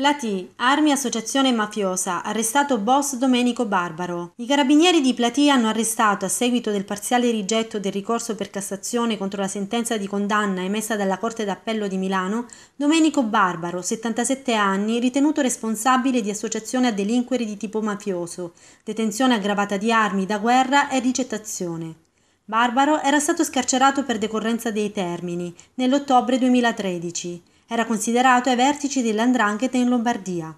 Platì, armi associazione mafiosa, arrestato boss Domenico Barbaro. I carabinieri di Platì hanno arrestato, a seguito del parziale rigetto del ricorso per Cassazione contro la sentenza di condanna emessa dalla Corte d'Appello di Milano, Domenico Barbaro, 77 anni, ritenuto responsabile di associazione a delinquere di tipo mafioso, detenzione aggravata di armi da guerra e ricettazione. Barbaro era stato scarcerato per decorrenza dei termini nell'ottobre 2013. Era considerato ai vertici dell'Andrangheta in Lombardia.